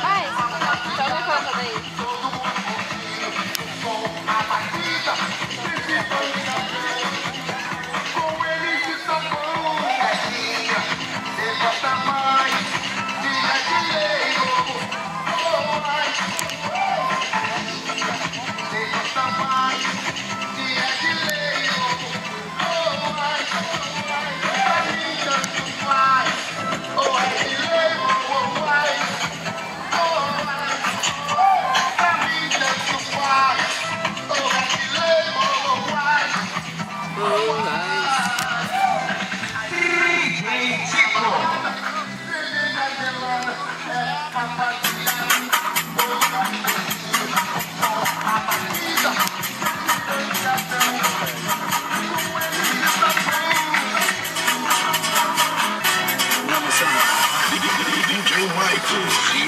嗨 Thank you.